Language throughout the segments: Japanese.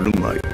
間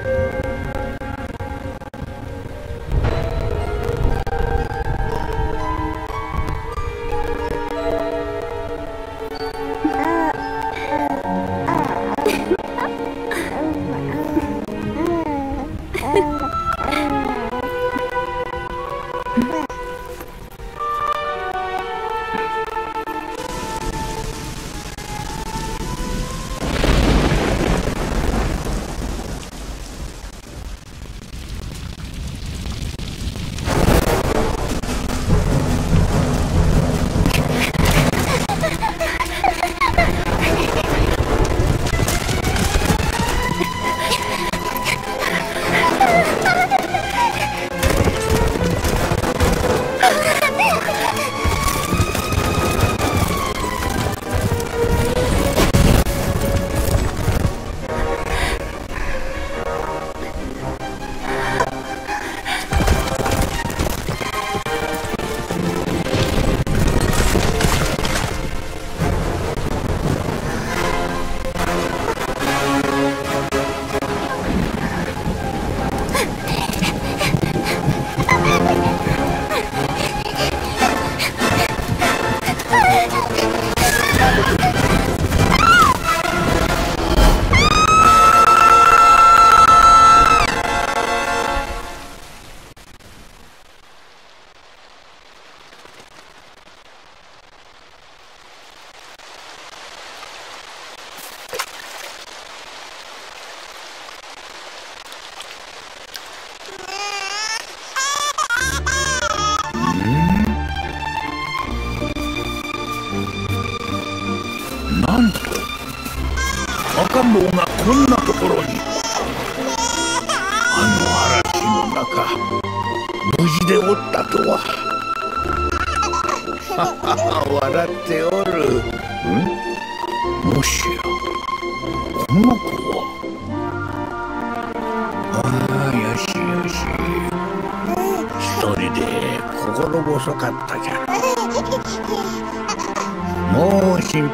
もう心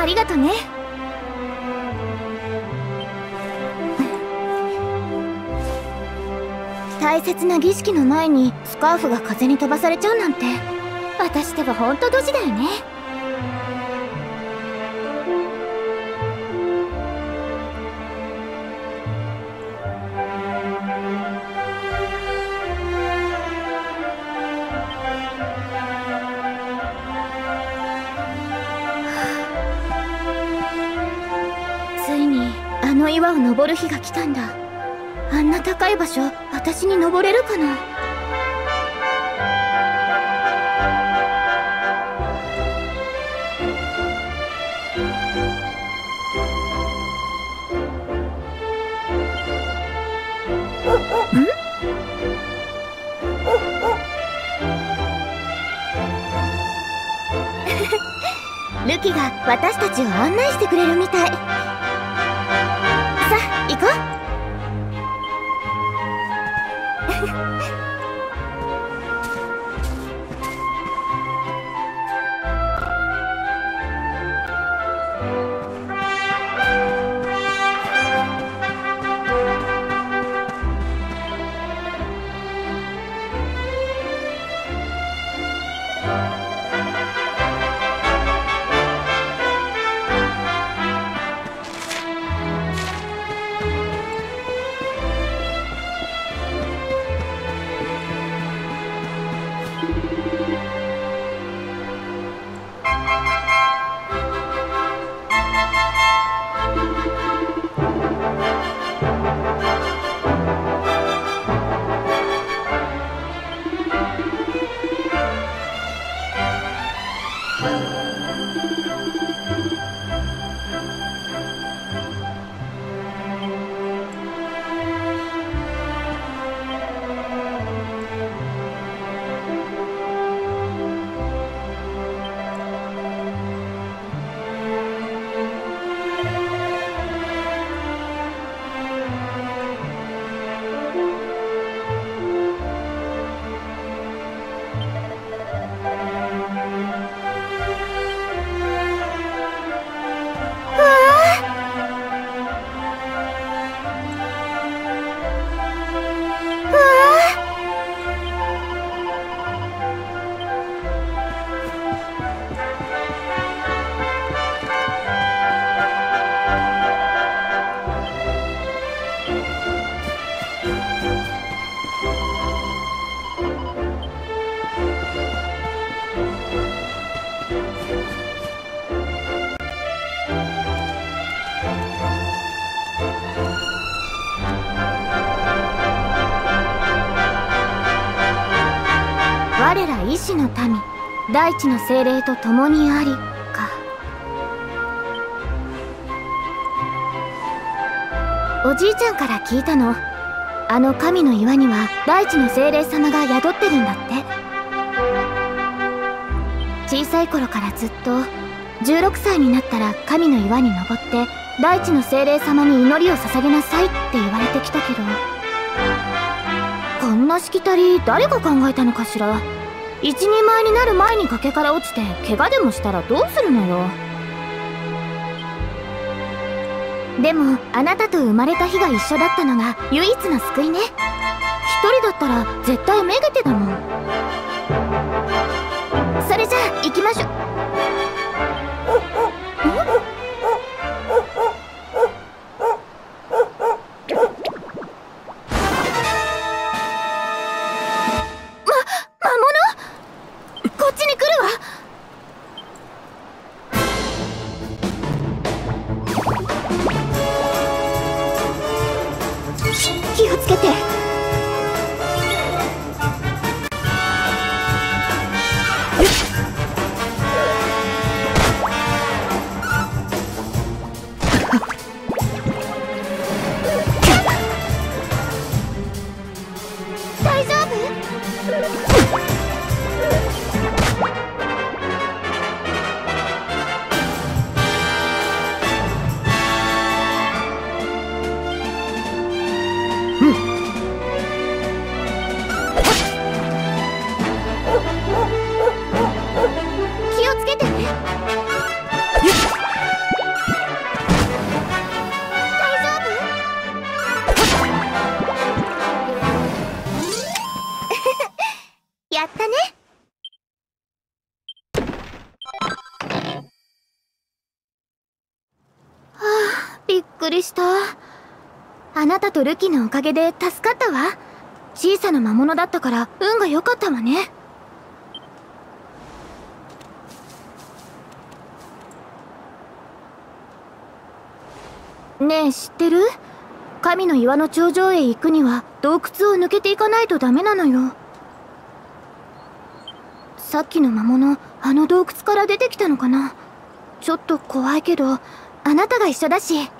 ありがとね。大切な儀式の前にスカーフが風に飛ばされちゃうなんて。私ってばほんとドジだよね。を登る日が来たんだ。あんな高い場所私に登れるかな？ルキが私たちを案内してくれるみ大地の精霊と共にありか。おじいちゃんから聞いたの。あの神の岩には大地の精霊様が宿ってるんだって。小さい頃からずっと16歳になったら神の岩に登って大地の精霊様に祈りを捧げなさいって言われてきたけど。こんなしきたり誰が考えたのかしら。一人前になる前に崖から落ちて怪我でもしたらどうするのよ。でもあなたと生まれた日が一緒だったのが唯一の救いね。一人だったら絶対めげてだもん。それじゃあ行きましょう。やったね。はあびっくりした。あなたとルキのおかげで助かったわ。小さな魔物だったから運が良かったわね。ねえ知ってる？神の岩の頂上へ行くには洞窟を抜けていかないとダメなのよ。さっきの魔物あの洞窟から出てきたのかな？ちょっと怖いけどあなたが一緒だし。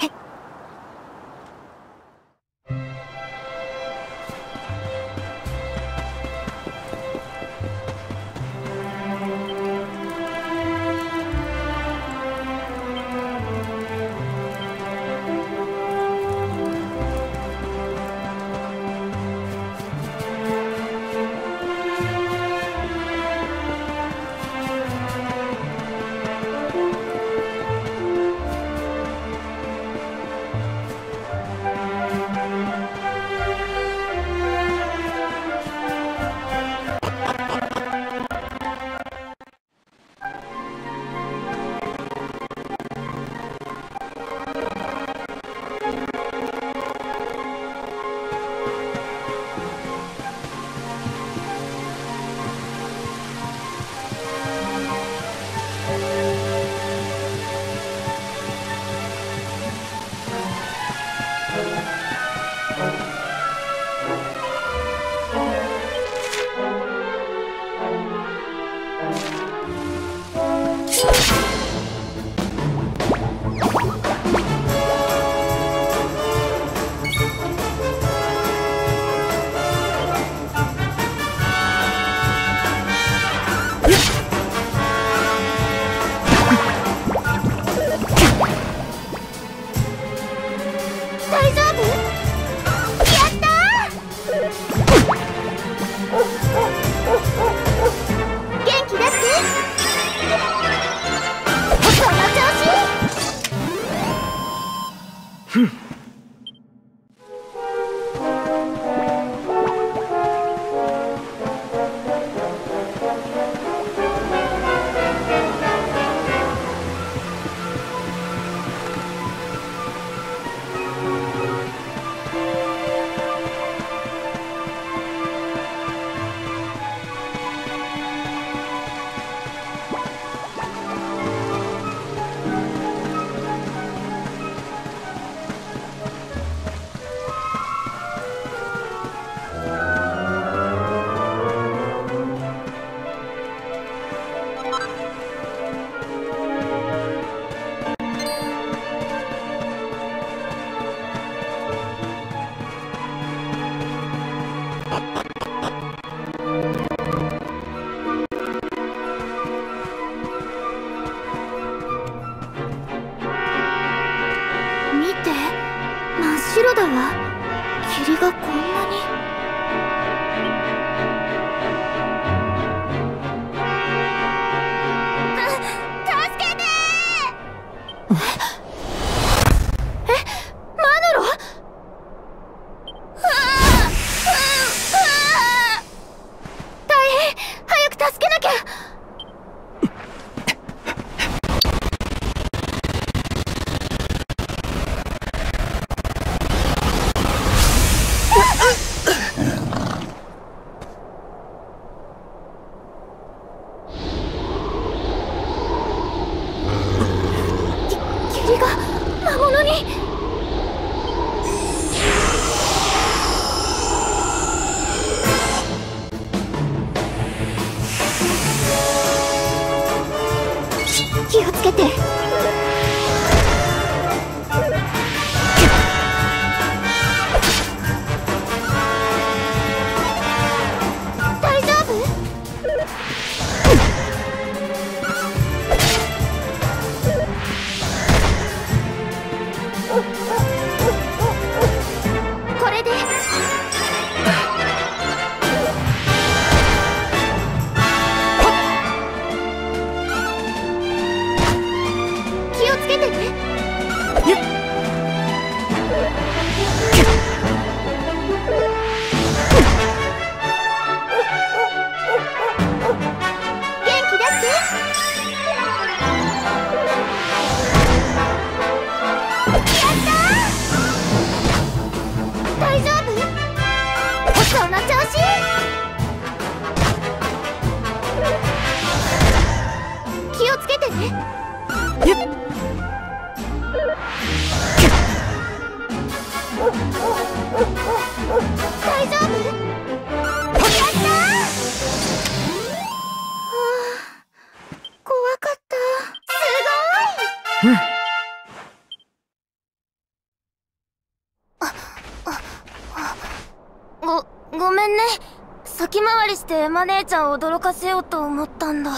マ姉ちゃんを驚かせようと思ったんだ。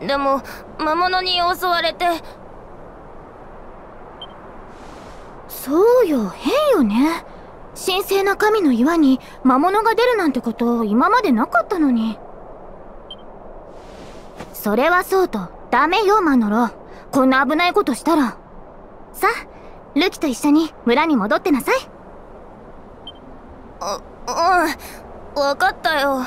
でも魔物に襲われて。そうよ変よね。神聖な神の岩に魔物が出るなんてこと今までなかったのに。それはそうとダメよマノロ。こんな危ないことしたら。さあルキと一緒に村に戻ってなさい。あうん分かったよ。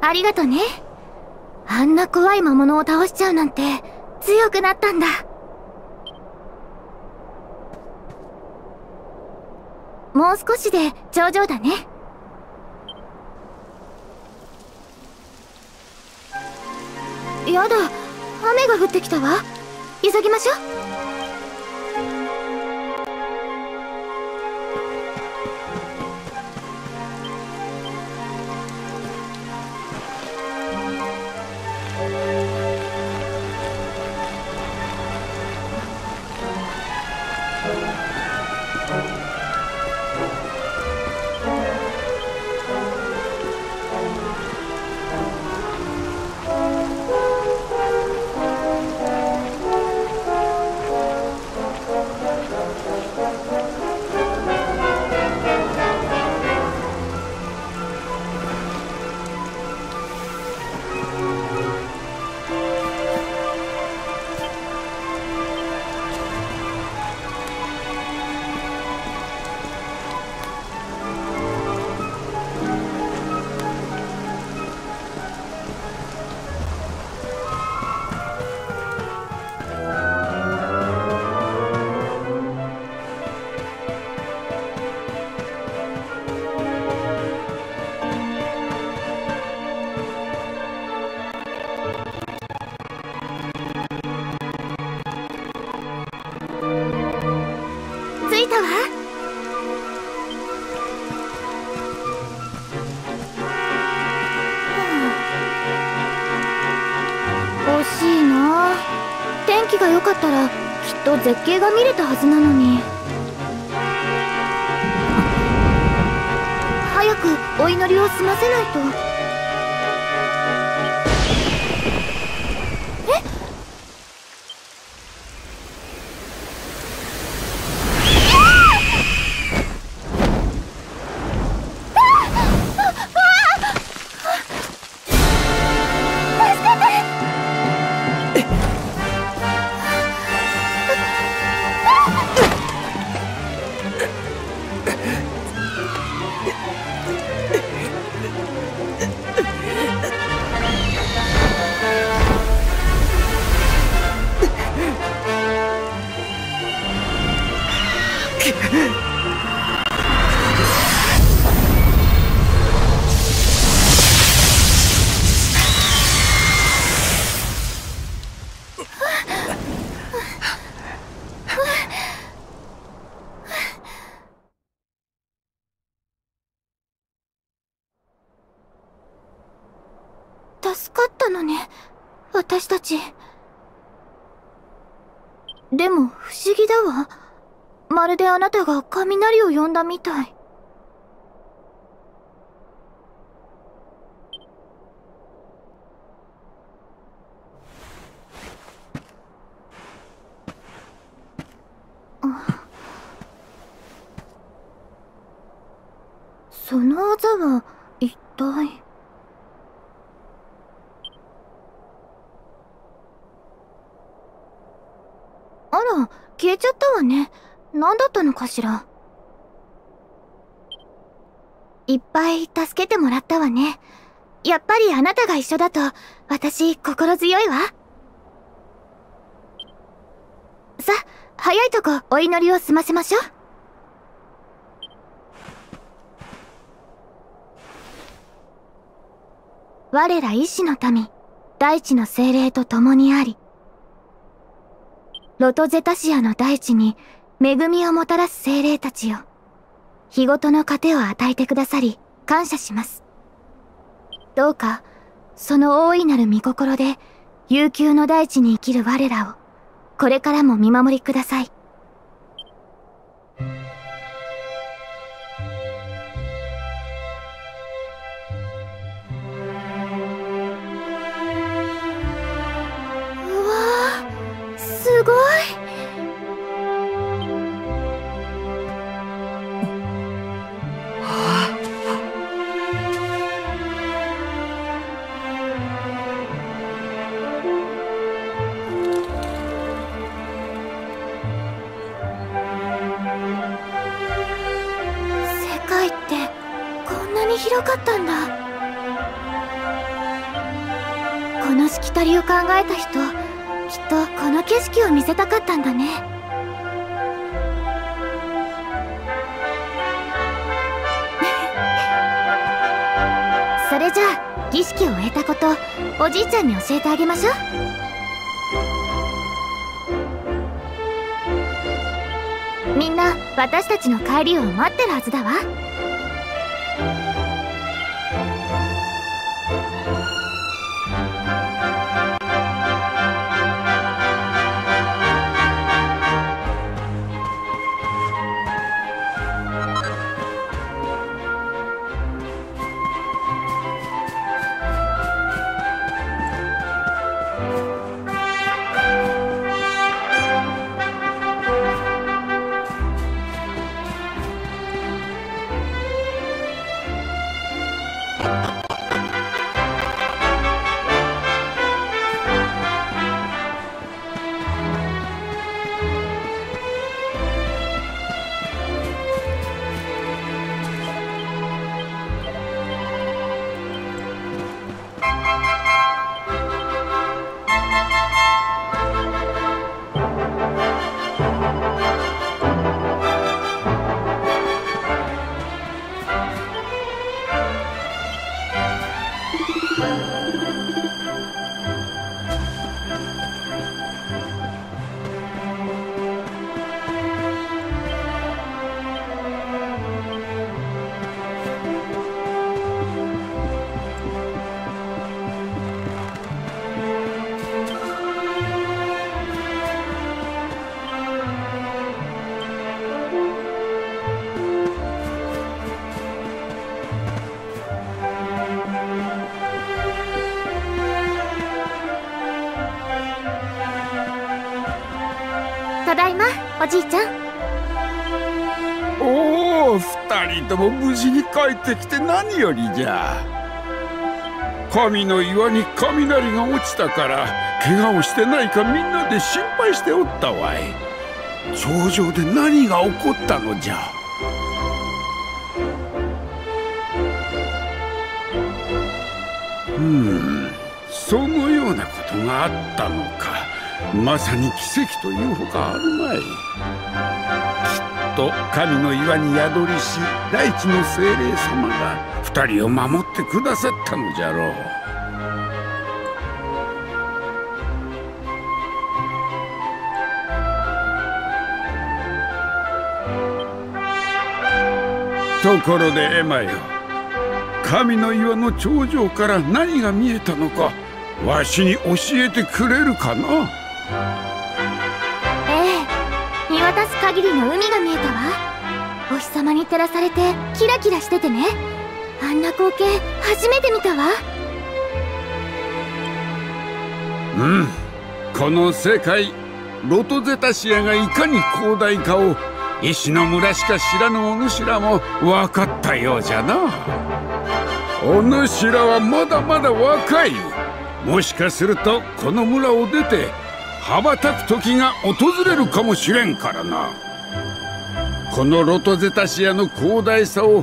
ありがとね。あんな怖い魔物を倒しちゃうなんて強くなったんだ。もう少しで頂上だね。やだ雨が降ってきたわ。急ぎましょう。絶景が見れたはずなのに。早くお祈りを済ませないと。助かったのね。私たち。でも不思議だわ。まるであなたが雷を呼んだみたい。その技は一体あら消えちゃったわね。何だったのかしら。いっぱい助けてもらったわね。やっぱりあなたが一緒だと私心強いわ。さ早いとこお祈りを済ませましょう。我ら医師の民大地の精霊と共にありロトゼタシアの大地に恵みをもたらす精霊たちよ日ごとの糧を与えてくださり感謝しますどうかその大いなる御心で悠久の大地に生きる我らをこれからも見守りください。を終えたことおじいちゃんに教えてあげましょう。みんな私たちの帰りを待ってるはずだわ。おじいちゃん。おお二人とも無事に帰ってきて何よりじゃ。神の岩に雷が落ちたから怪我をしてないかみんなで心配しておったわい。頂上で何が起こったのじゃ。うんそのようなことがあったのか。まさに奇跡というほかあるまい。きっと神の岩に宿りし大地の精霊様が二人を守ってくださったのじゃろう。ところでエマよ神の岩の頂上から何が見えたのかわしに教えてくれるかな？ええ見渡す限りの海が見えたわ。お日様に照らされてキラキラしててね。あんな光景初めて見たわ。うんこの世界ロトゼタシアがいかに広大かを石の村しか知らぬお主らも分かったようじゃな。お主らはまだまだ若い。もしかするとこの村を出て羽ばたく時が訪れるかもしれんからな。このロトゼタシアの広大さを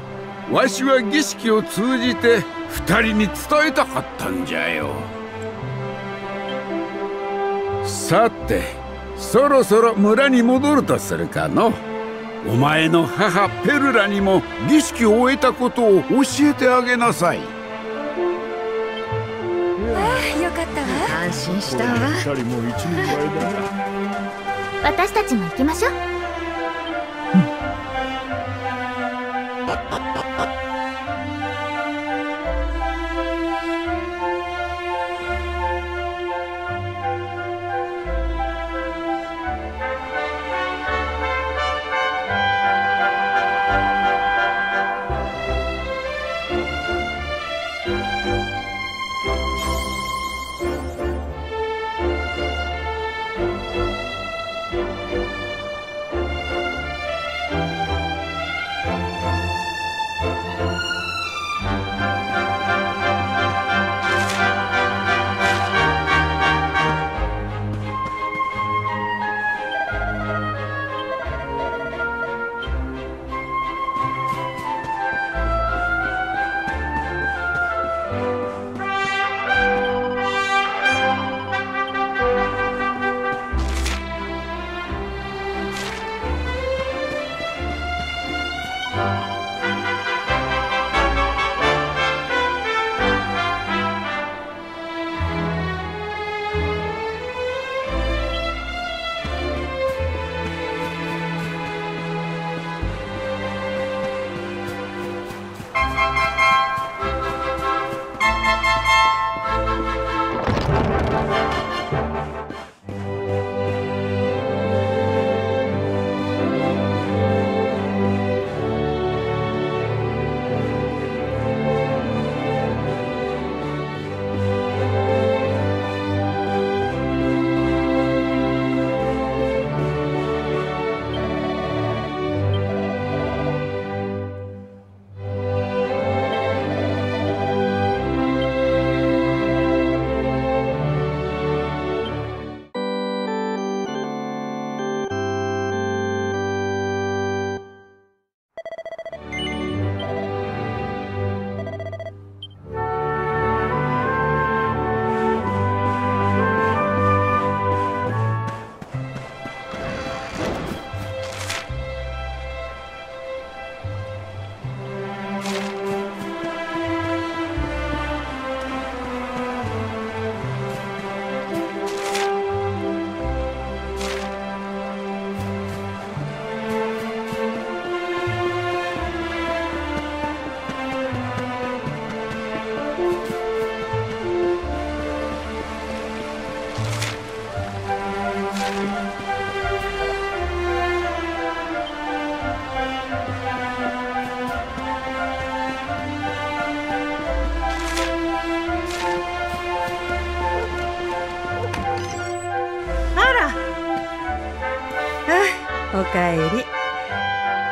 わしは儀式を通じて二人に伝えたかったんじゃよ。さてそろそろ村に戻るとするかの。お前の母ペルラにも儀式を終えたことを教えてあげなさい。ああよかったわ。安心したわ。私たちも行きましょう。お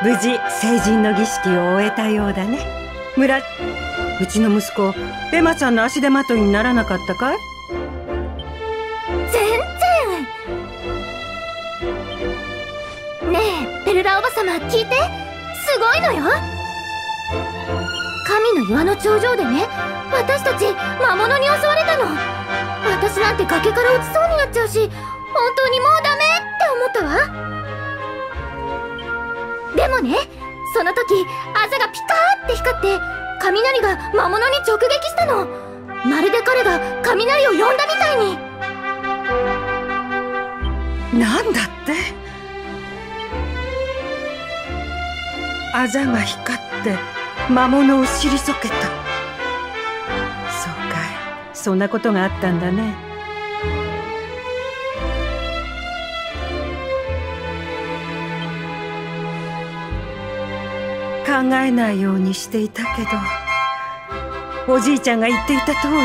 無事成人の儀式を終えたようだね。村うちの息子エマちゃんの足手まといにならなかったかい？全然。ねえペルラおばさま聞いて。すごいのよ。神の岩の頂上でね私たち魔物に襲われたの。私なんて崖から落ちそうになっちゃうし本当にもうダメって思ったわ。でもねその時あざがピカーって光って雷が魔物に直撃したの。まるで彼が雷を呼んだみたいに。なんだって？あざが光って魔物を退けた。そうかい。そんなことがあったんだね。えないようにしていたけどおじいちゃんが言っていた通り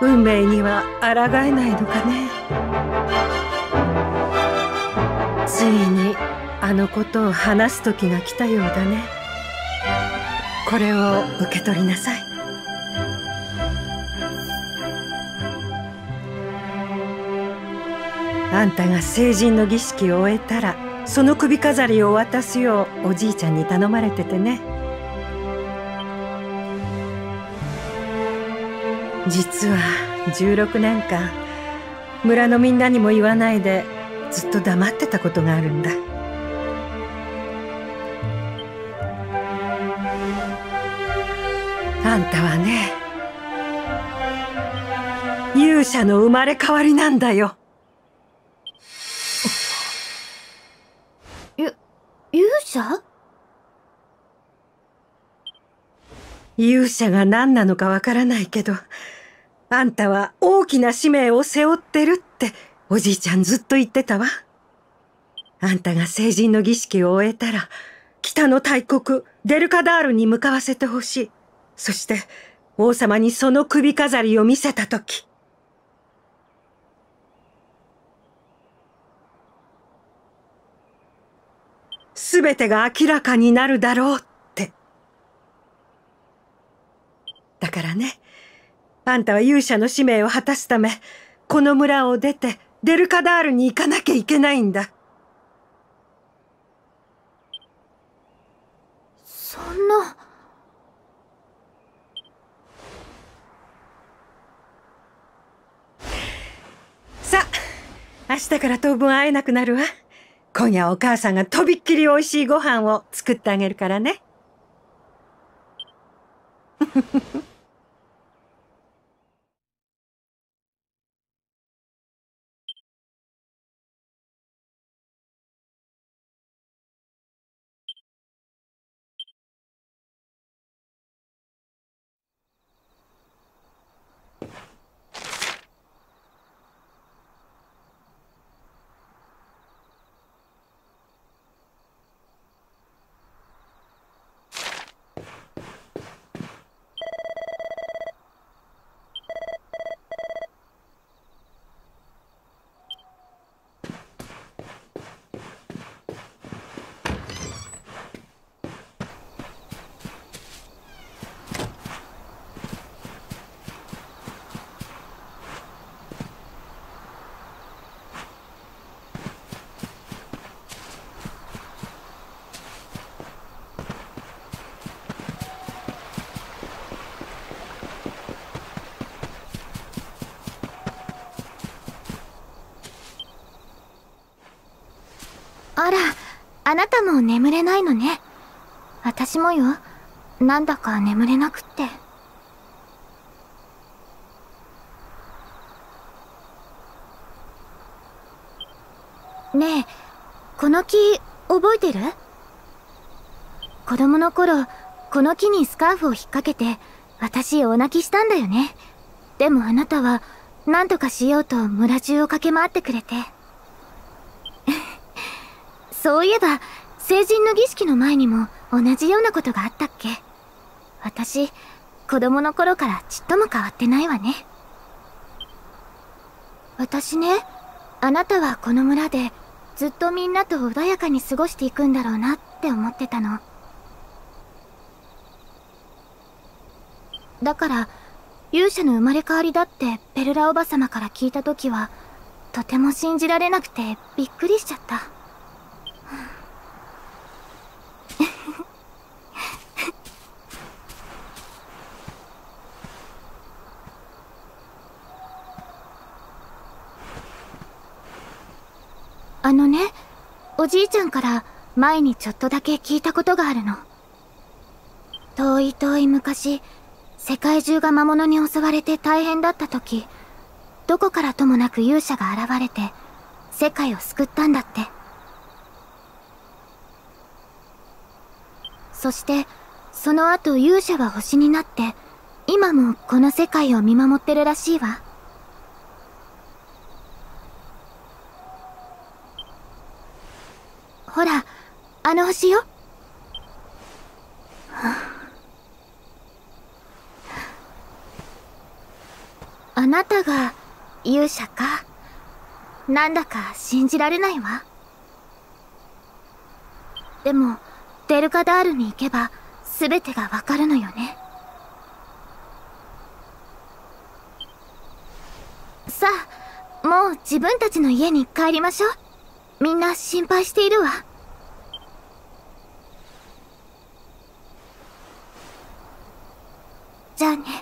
運命には抗えないのかね。ついにあのことを話す時が来たようだね。これを受け取りなさい。あんたが成人の儀式を終えたらその首飾りを渡すようおじいちゃんに頼まれててね。実は16年間村のみんなにも言わないでずっと黙ってたことがあるんだ。あんたはね勇者の生まれ変わりなんだよ。ゆ勇者？勇者が何なのかわからないけどあんたは大きな使命を背負ってるっておじいちゃんずっと言ってたわ。あんたが成人の儀式を終えたら北の大国デルカダールに向かわせてほしい。そして王様にその首飾りを見せたとき。すべてが明らかになるだろうって。だからね、あんたは勇者の使命を果たすため、この村を出てデルカダールに行かなきゃいけないんだ。そんな。さあ、明日から当分会えなくなるわ。今夜お母さんがとびっきり美味しいご飯を作ってあげるからね。あら、あなたも眠れないのね。私もよ。なんだか眠れなくって。ねえ、この木、覚えてる？子供の頃、この木にスカーフを引っ掛けて、私大泣きしたんだよね。でもあなたは、何とかしようと村中を駆け回ってくれて。そういえば、成人の儀式の前にも同じようなことがあったっけ？私、子供の頃からちっとも変わってないわね。私ね、あなたはこの村でずっとみんなと穏やかに過ごしていくんだろうなって思ってたの。だから、勇者の生まれ変わりだってペルラおば様から聞いた時は、とても信じられなくてびっくりしちゃった。あのね、おじいちゃんから前にちょっとだけ聞いたことがあるの。遠い遠い昔、世界中が魔物に襲われて大変だった時、どこからともなく勇者が現れて、世界を救ったんだって。そして、その後勇者は星になって、今もこの世界を見守ってるらしいわ。ほら、あの星よ。あなたが勇者かなんだか信じられないわ。でも、デルカダールに行けば全てがわかるのよね。さあ、もう自分たちの家に帰りましょう。みんな心配しているわ。じゃあね。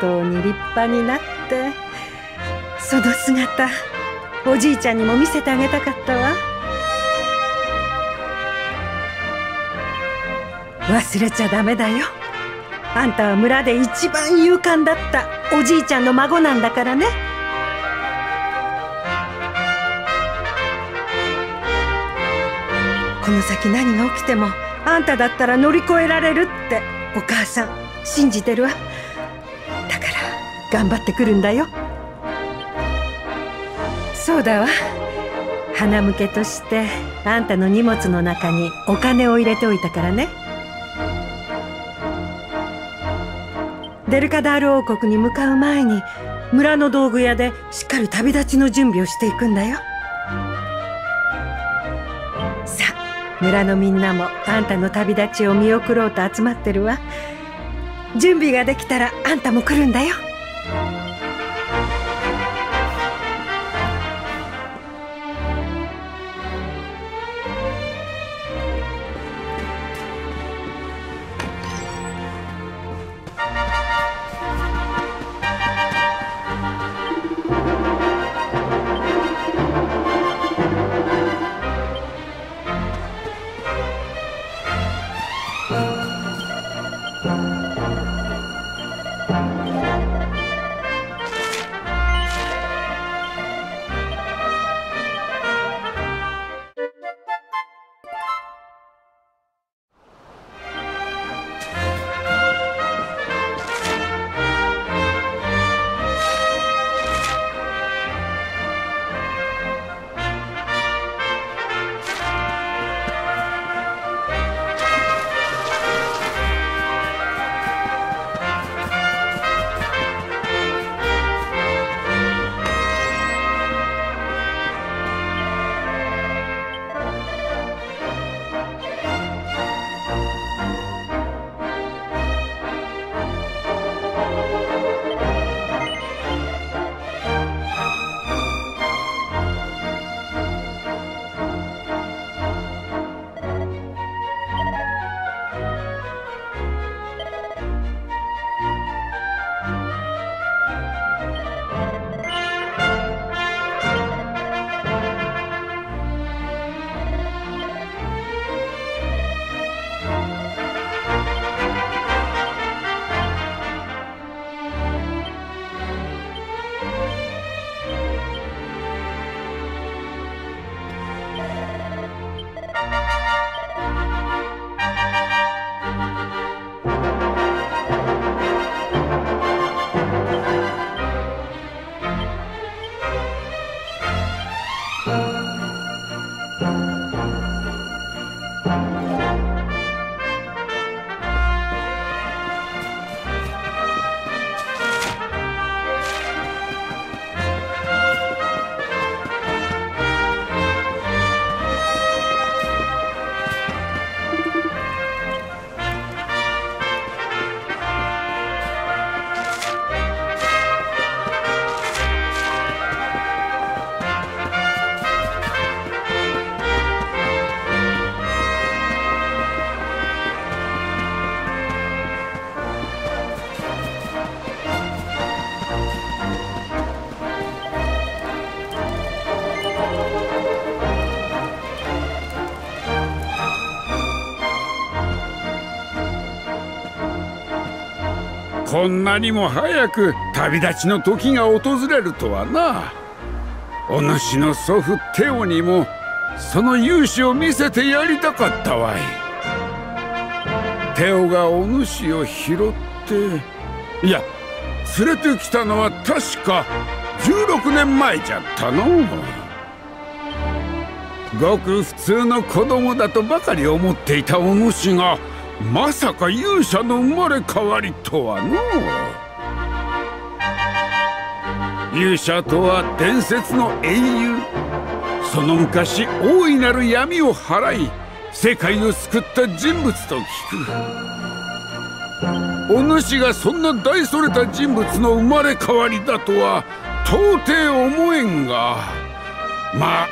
本当に立派になってその姿おじいちゃんにも見せてあげたかったわ。忘れちゃダメだよ。あんたは村で一番勇敢だったおじいちゃんの孫なんだからね。この先何が起きてもあんただったら乗り越えられるってお母さん信じてるわ。頑張ってくるんだよ。そうだわ。花向けとしてあんたの荷物の中にお金を入れておいたからね。デルカダール王国に向かう前に村の道具屋でしっかり旅立ちの準備をしていくんだよ。さ村のみんなもあんたの旅立ちを見送ろうと集まってるわ。準備ができたらあんたも来るんだよ。こんなにも早く旅立ちの時が訪れるとはな。お主の祖父テオにもその勇姿を見せてやりたかったわい。テオがお主を拾っていや連れてきたのは確か16年前じゃったの。ごく普通の子供だとばかり思っていたお主がまさか勇者の生まれ変わりとはの勇者とは伝説の英雄。その昔大いなる闇を払い世界を救った人物と聞く。お主がそんな大それた人物の生まれ変わりだとは到底思えんが。まあ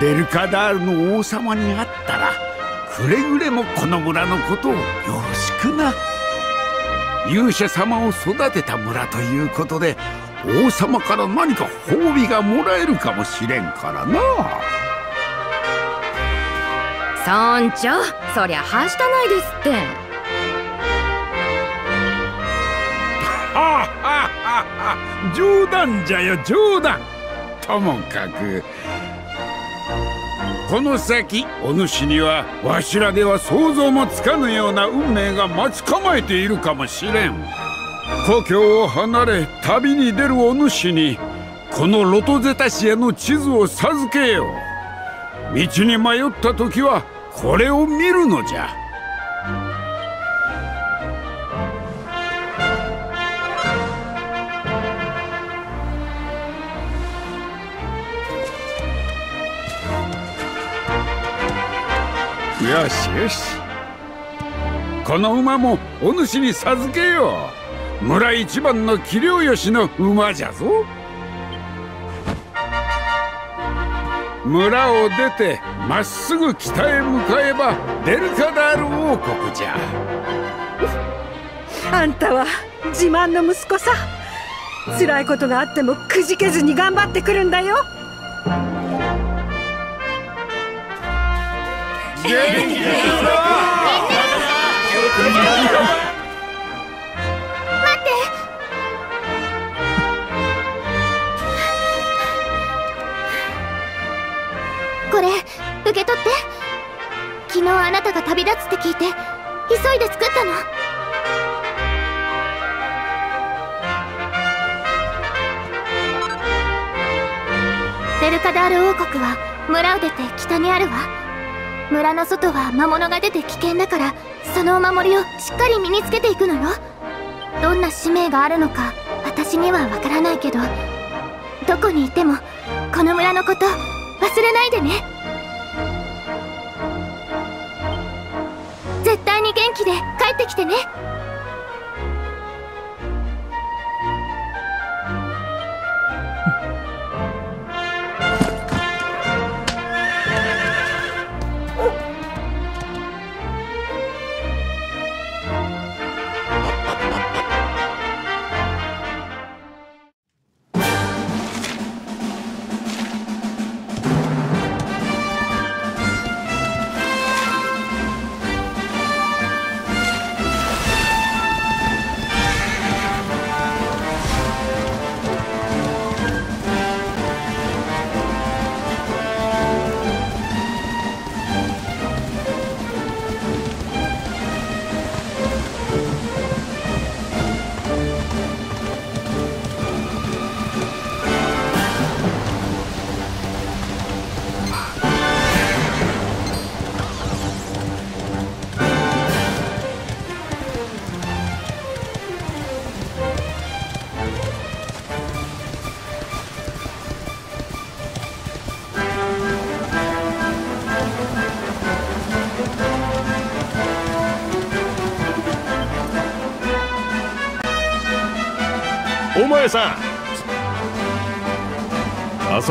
デルカダールの王様に会ったらくれぐれもこの村のことをよろしくな。勇者様を育てた村ということで王様から何か褒美がもらえるかもしれんからな。村長そりゃはしたないですって。ははは冗談じゃよ冗談。ともかくこの先お主にはわしらでは想像もつかぬような運命が待ち構えているかもしれん。故郷を離れ旅に出るお主にこのロトゼタ市への地図を授けよう。道に迷った時はこれを見るのじゃ。よしよし。この馬もお主に授けよう。村一番の器量よしの馬じゃぞ。村を出てまっすぐ北へ向かえばデルカダール王国じゃ。あんたは自慢の息子さ。辛いことがあってもくじけずに頑張ってくるんだよ。待って。これ受け取って。昨日あなたが旅立つって聞いて急いで作ったの。デルカダール王国は村を出て北にあるわ。村の外は魔物が出て危険だからそのお守りをしっかり身につけていくのよ。どんな使命があるのか私にはわからないけどどこにいてもこの村のこと忘れないでね。絶対に元気で帰ってきてね。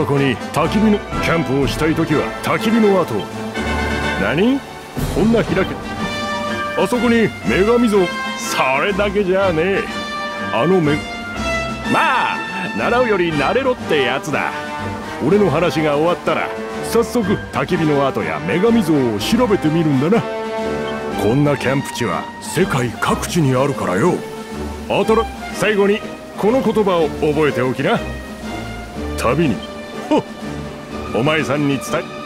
そこに焚き火のキャンプをしたい時は焚き火の後。何？こんな開け。あそこに女神像。それだけじゃねえ。あのめまあ習うより慣れろってやつだ。俺の話が終わったら早速焚き火の跡や女神像を調べてみるんだな。こんなキャンプ地は世界各地にあるからよ。あたら最後にこの言葉を覚えておきな。旅にお前さんに伝え